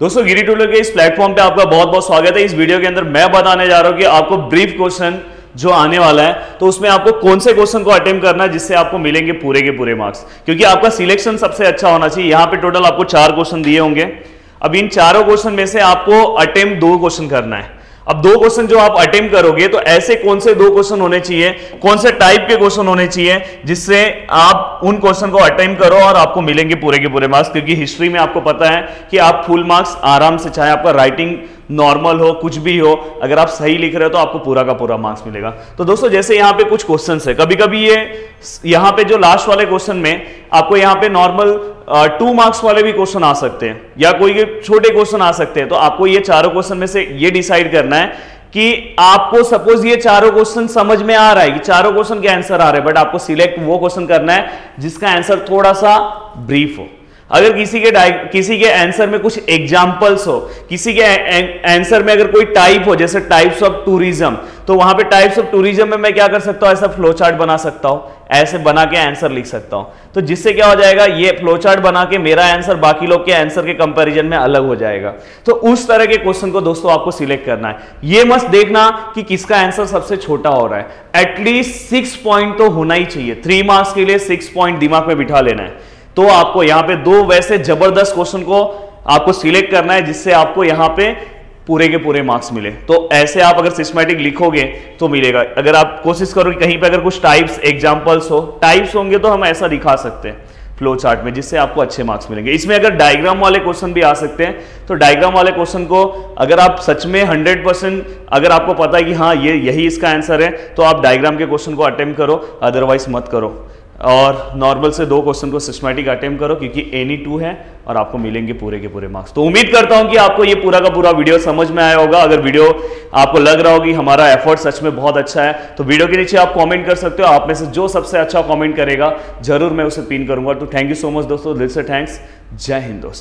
दोस्तों गिरी टूलर के इस प्लेटफॉर्म पे आपका बहुत बहुत स्वागत है। इस वीडियो के अंदर मैं बताने जा रहा हूँ कि आपको ब्रीफ क्वेश्चन जो आने वाला है तो उसमें आपको कौन से क्वेश्चन को अटेम्प करना है, जिससे आपको मिलेंगे पूरे के पूरे मार्क्स क्योंकि आपका सिलेक्शन सबसे अच्छा होना चाहिए। यहाँ पे टोटल आपको चार क्वेश्चन दिए होंगे। अब इन चारों क्वेश्चन में से आपको अटेम्प दो क्वेश्चन करना है। अब दो क्वेश्चन जो आप अटेम्प करोगे तो ऐसे कौन से दो क्वेश्चन होने चाहिए? कौन से टाइप के क्वेश्चन होने चाहिए, जिससे आप उन क्वेश्चन को अटेम्प करो और आपको मिलेंगे पूरे के पूरे मार्क्स क्योंकि हिस्ट्री में आपको पता है कि आप फुल मार्क्स आराम से, चाहे आपका राइटिंग नॉर्मल हो, कुछ भी हो, अगर आप सही लिख रहे हो तो आपको पूरा का पूरा मार्क्स मिलेगा। तो दोस्तों, जैसे यहाँ पे कुछ क्वेश्चन है कभी कभी ये, यहाँ पे जो लास्ट वाले क्वेश्चन में, आपको यहाँ पे नॉर्मल टू मार्क्स वाले भी क्वेश्चन आ सकते हैं, या कोई छोटे क्वेश्चन आ सकते हैं तो आपको ये चारों क्वेश्चन में से ये डिसाइड करना है कि आपको सपोज़ ये चारों क्वेश्चन समझ में आ रहा है कि चारों क्वेश्चन के आंसर आ रहे हैं बट आपको सिलेक्ट वो क्वेश्चन करना है जिसका आंसर थोड़ा सा ब्रीफ हो। अगर किसी के किसी के आंसर में कुछ एग्जाम्पल्स हो, किसी के आंसर में अगर कोई टाइप हो, जैसे टाइप्स ऑफ़ टूरिज़्म तो वहाँ पे टाइप्स ऑफ़ टूरिज़्म में मैं क्या कर सकता हूँ? ऐसा फ्लो चार्ट बना सकता हूँ। ऐसे बना के आंसर लिख सकता हूँ। तो जिससे क्या हो जाएगा? ये फ्लो चार्ट बना के मेरा आंसर बाकी लोग के आंसर के कंपैरिजन में अलग हो जाएगा। तो उस तरह के क्वेश्चन को दोस्तों आपको सिलेक्ट करना है। ये मस्त देखना कि किसका आंसर सबसे छोटा हो रहा है। एटलीस्ट सिक्स पॉइंट तो होना ही चाहिए। थ्री मार्क्स के लिए सिक्स पॉइंट दिमाग में बिठा लेना है। तो आपको यहाँ पे दो वैसे ज़बरदस्त क्वेश्चन को आपको सिलेक्ट करना है, जिससे आपको यहाँ पे पूरे के पूरे मार्क्स मिले। तो ऐसे आप अगर सिस्टमेटिक लिखोगे तो मिलेगा। अगर आप कोशिश करोगे कहीं पे अगर कुछ टाइप्स एग्जांपल्स हो टाइप्स होंगे तो हम ऐसा दिखा सकते हैं फ्लो चार्ट में, जिससे आपको अच्छे मार्क्स मिलेंगे। इसमें अगर डायग्राम वाले क्वेश्चन भी आ सकते हैं तो डायग्राम वाले क्वेश्चन को अगर आप सच में 100 परसेंट अगर आपको पता है कि हाँ ये यही इसका आंसर है तो आप डायग्राम के क्वेश्चन को अटेम्प्ट करो अदरवाइज़ मत करो। और नॉर्मल से दो क्वेश्चन को सिस्टमेटिक अटेम्प्ट करो, क्योंकि एनी टू है और आपको मिलेंगे पूरे के पूरे मार्क्स तो उम्मीद करता हूँ कि आपको ये पूरा का पूरा वीडियो समझ में आया होगा। अगर वीडियो आपको लग रहा होगी हमारा एफर्ट सच में बहुत अच्छा है तो वीडियो के नीचे आप कमेंट कर सकते हो। आप में से जो सबसे अच्छा कॉमेंट करेगा, ज़रूर मैं उसे पिन करूँगा। तो थैंक यू सो मच दोस्तों। दिल से थैंक्स जय हिंद दोस्तों।